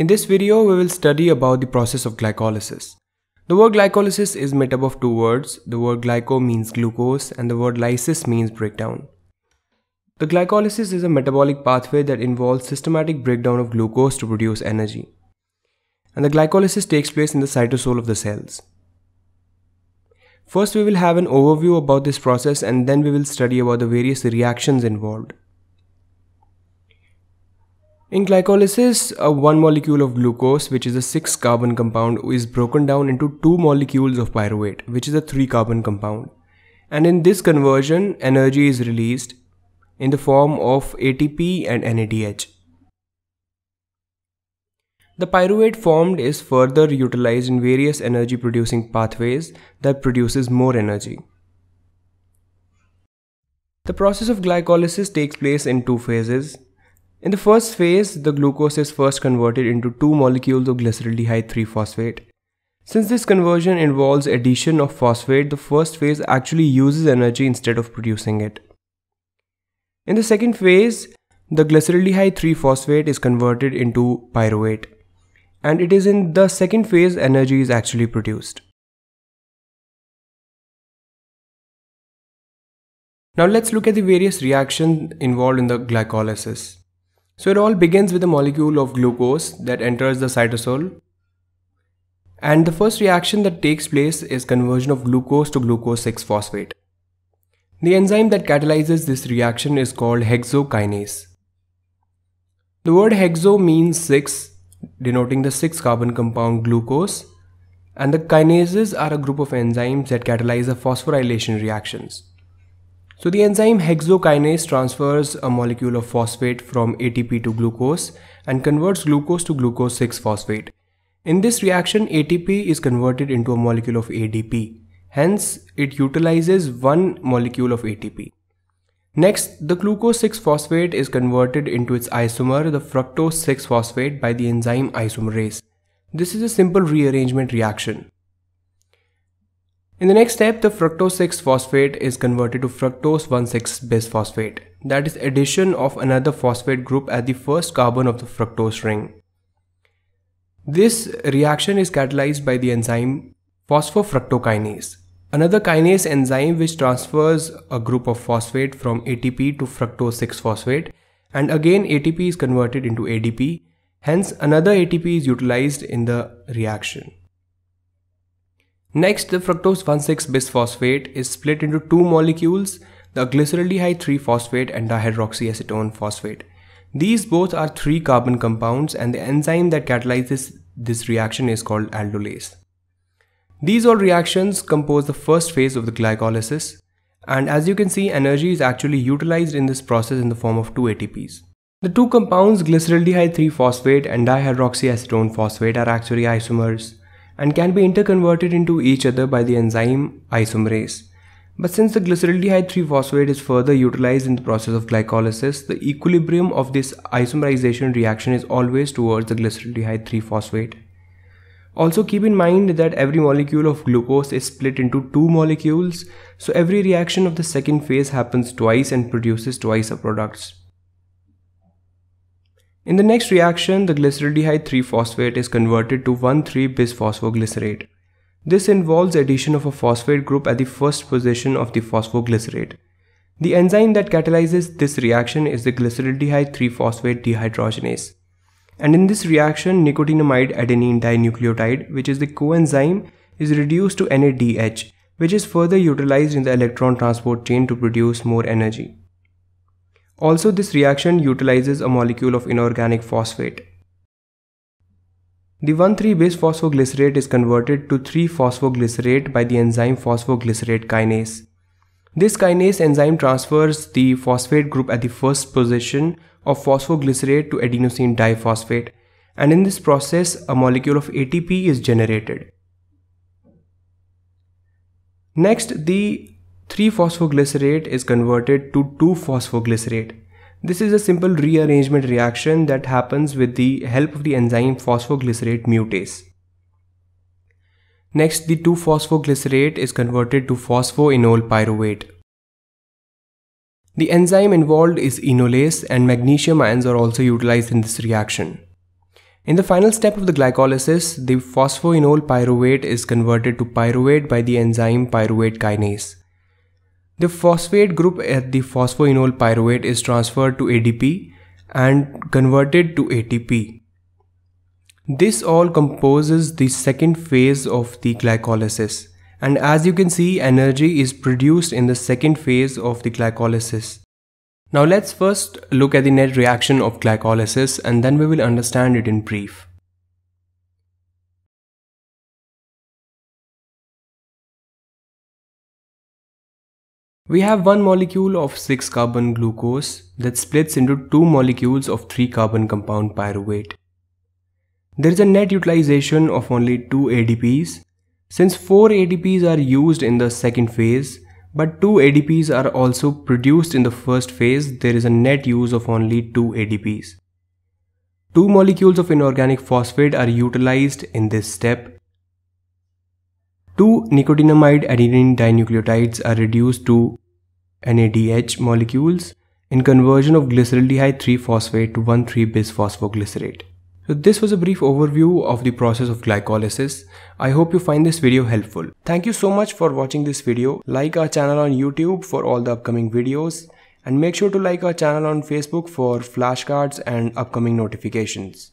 In this video, we will study about the process of glycolysis. The word glycolysis is made up of two words. The word glyco means glucose and the word lysis means breakdown. The glycolysis is a metabolic pathway that involves systematic breakdown of glucose to produce energy. And the glycolysis takes place in the cytosol of the cells. First, we will have an overview about this process and then we will study about the various reactions involved. In glycolysis, a one molecule of glucose, which is a 6 carbon compound, is broken down into two molecules of pyruvate, which is a 3 carbon compound. And in this conversion, energy is released in the form of ATP and NADH. The pyruvate formed is further utilized in various energy producing pathways that produces more energy. The process of glycolysis takes place in two phases. In the first phase, the glucose is first converted into two molecules of glyceraldehyde 3-phosphate. Since this conversion involves addition of phosphate, the first phase actually uses energy instead of producing it. In the second phase, the glyceraldehyde 3-phosphate is converted into pyruvate. And it is in the second phase energy is actually produced. Now let's look at the various reactions involved in the glycolysis. So it all begins with a molecule of glucose that enters the cytosol. And the first reaction that takes place is conversion of glucose to glucose 6-phosphate. The enzyme that catalyzes this reaction is called hexokinase. The word hexo means 6, denoting the 6 carbon compound glucose, and the kinases are a group of enzymes that catalyze the phosphorylation reactions. So the enzyme hexokinase transfers a molecule of phosphate from ATP to glucose and converts glucose to glucose 6-phosphate. In this reaction, ATP is converted into a molecule of ADP. Hence, it utilizes one molecule of ATP. Next, the glucose 6-phosphate is converted into its isomer, the fructose 6-phosphate by the enzyme isomerase. This is a simple rearrangement reaction. In the next step, the fructose 6-phosphate is converted to fructose 1,6-bisphosphate. That is addition of another phosphate group at the first carbon of the fructose ring. This reaction is catalyzed by the enzyme phosphofructokinase. Another kinase enzyme which transfers a group of phosphate from ATP to fructose 6-phosphate and again ATP is converted into ADP. Hence another ATP is utilized in the reaction. Next, the fructose 1,6-bisphosphate is split into two molecules, the glyceraldehyde 3-phosphate and dihydroxyacetone phosphate. These both are 3 carbon compounds and the enzyme that catalyzes this reaction is called aldolase. These all reactions compose the first phase of the glycolysis and as you can see energy is actually utilized in this process in the form of two ATPs. The two compounds glyceraldehyde 3-phosphate and dihydroxyacetone phosphate are actually isomers and can be interconverted into each other by the enzyme isomerase. But since the glyceraldehyde 3-phosphate is further utilized in the process of glycolysis, the equilibrium of this isomerization reaction is always towards the glyceraldehyde 3-phosphate. Also keep in mind that every molecule of glucose is split into two molecules, so every reaction of the second phase happens twice and produces twice a products. In the next reaction, the glyceraldehyde 3-phosphate is converted to 1,3-bisphosphoglycerate. This involves addition of a phosphate group at the first position of the phosphoglycerate. The enzyme that catalyzes this reaction is the glyceraldehyde 3-phosphate dehydrogenase. And in this reaction, nicotinamide adenine dinucleotide, which is the coenzyme, is reduced to NADH, which is further utilized in the electron transport chain to produce more energy. Also, this reaction utilizes a molecule of inorganic phosphate. The 1,3-bisphosphoglycerate is converted to 3-phosphoglycerate by the enzyme phosphoglycerate kinase. This kinase enzyme transfers the phosphate group at the first position of phosphoglycerate to adenosine diphosphate and in this process a molecule of ATP is generated. Next, the 3-phosphoglycerate is converted to 2-phosphoglycerate. This is a simple rearrangement reaction that happens with the help of the enzyme phosphoglycerate mutase. Next, the 2-phosphoglycerate is converted to phosphoenol pyruvate. The enzyme involved is enolase and magnesium ions are also utilized in this reaction. In the final step of the glycolysis, the phosphoenol pyruvate is converted to pyruvate by the enzyme pyruvate kinase. The phosphate group at the phosphoenol pyruvate is transferred to ADP and converted to ATP. This all composes the second phase of the glycolysis and as you can see energy is produced in the second phase of the glycolysis. Now let's first look at the net reaction of glycolysis and then we will understand it in brief. We have one molecule of 6 carbon glucose that splits into two molecules of 3 carbon compound pyruvate. There is a net utilization of only 2 ADPs. Since 4 ADPs are used in the second phase, but 2 ADPs are also produced in the first phase, there is a net use of only 2 ADPs. Two molecules of inorganic phosphate are utilized in this step Two nicotinamide adenine dinucleotides are reduced to NADH molecules in conversion of glyceraldehyde 3-phosphate to 1,3-bisphosphoglycerate. So this was a brief overview of the process of glycolysis. I hope you find this video helpful. Thank you so much for watching this video. Like our channel on YouTube for all the upcoming videos and make sure to like our channel on Facebook for flashcards and upcoming notifications.